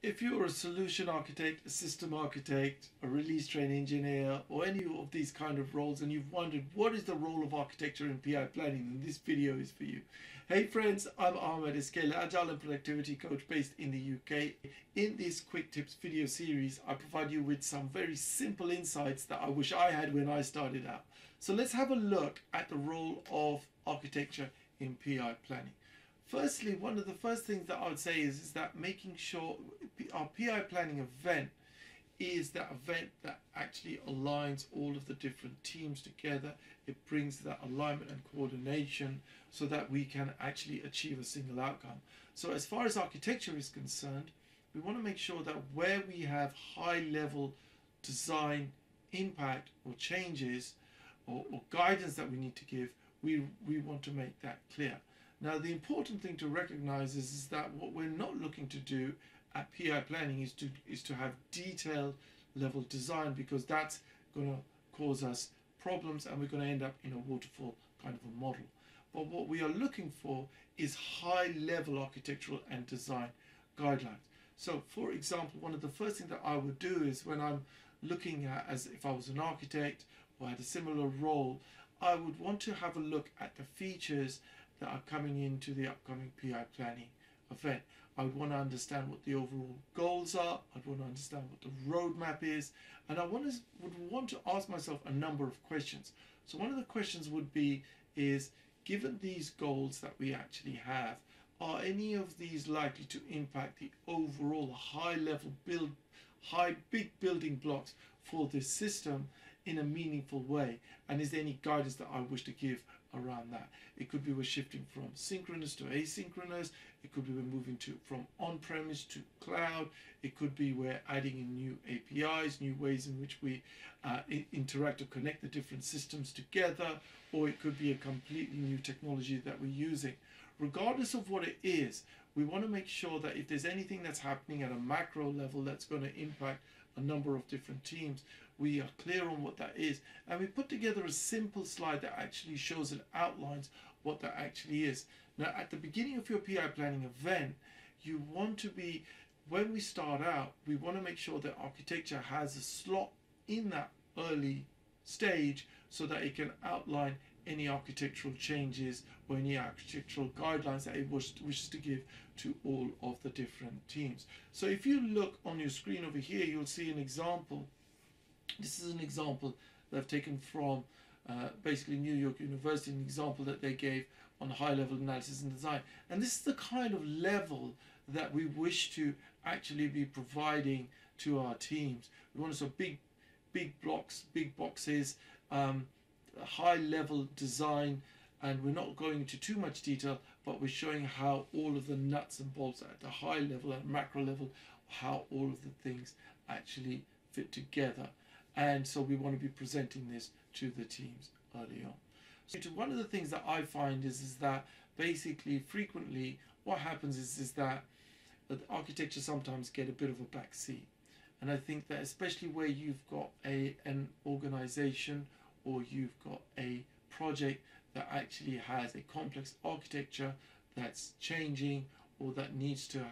If you're a solution architect, a system architect, a release train engineer, or any of these kind of roles, and you've wondered what is the role of architecture in PI planning, then this video is for you. Hey friends, I'm Ahmed Iskele, Agile and Productivity Coach based in the UK. In this Quick Tips video series, I provide you with some very simple insights that I wish I had when I started out. So let's have a look at the role of architecture in PI planning. Firstly, one of the first things that I would say is, is that making sure our PI planning event is that event that actually aligns all of the different teams together. It brings that alignment and coordination so that we can actually achieve a single outcome. So as far as architecture is concerned, we want to make sure that where we have high level design impact or changes or, or guidance that we need to give, we, we want to make that clear. Now, the important thing to recognize is, is that what we're not looking to do at PI planning is to is to have detailed level design because that's going to cause us problems and we're going to end up in a waterfall kind of a model. But what we are looking for is high level architectural and design guidelines. So, for example, one of the first things that I would do is when I'm looking at as if I was an architect or had a similar role, I would want to have a look at the features that are coming into the upcoming PI planning event. I would want to understand what the overall goals are. I'd want to understand what the roadmap is, and I want to, would want to ask myself a number of questions. So one of the questions would be: is given these goals that we actually have, are any of these likely to impact the overall high-level build, high big building blocks for this system in a meaningful way? And is there any guidance that I wish to give around that. It could be we're shifting from synchronous to asynchronous. It could be we're moving to from on-premise to cloud. It could be we're adding in new APIs, new ways in which we uh, interact or connect the different systems together, or it could be a completely new technology that we're using. Regardless of what it is, we want to make sure that if there's anything that's happening at a macro level that's going to impact a number of different teams, we are clear on what that is. And we put together a simple slide that actually shows and outlines what that actually is. Now, at the beginning of your PI planning event, you want to be, when we start out, we want to make sure that architecture has a slot in that early stage so that it can outline any architectural changes or any architectural guidelines that it wishes to give to all of the different teams. So if you look on your screen over here, you'll see an example. This is an example that I've taken from uh, basically New York University, an example that they gave on high level analysis and design. And this is the kind of level that we wish to actually be providing to our teams. We want to so big, big blocks, big boxes, um, high level design and we're not going into too much detail but we're showing how all of the nuts and bolts at the high level and macro level how all of the things actually fit together. And so we want to be presenting this to the teams early on. So one of the things that I find is is that basically frequently what happens is is that the architecture sometimes get a bit of a back seat. And I think that especially where you've got a an organization or you've got a project that actually has a complex architecture that's changing or that needs to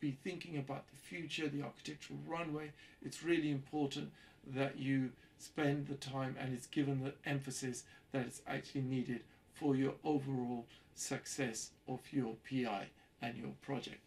be thinking about the future, the architectural runway, it's really important that you spend the time and it's given the emphasis that it's actually needed for your overall success of your PI and your project.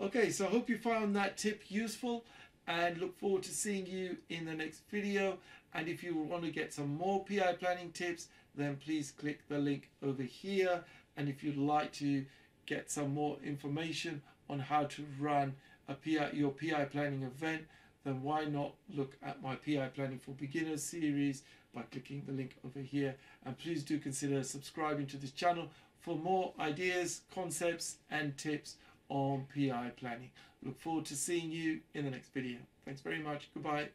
Okay, so I hope you found that tip useful and look forward to seeing you in the next video. And if you want to get some more PI planning tips, then please click the link over here. And if you'd like to get some more information on how to run a PI, your PI planning event, then why not look at my PI Planning for Beginners series by clicking the link over here. And please do consider subscribing to this channel for more ideas, concepts, and tips on PI planning. Look forward to seeing you in the next video. Thanks very much. Goodbye.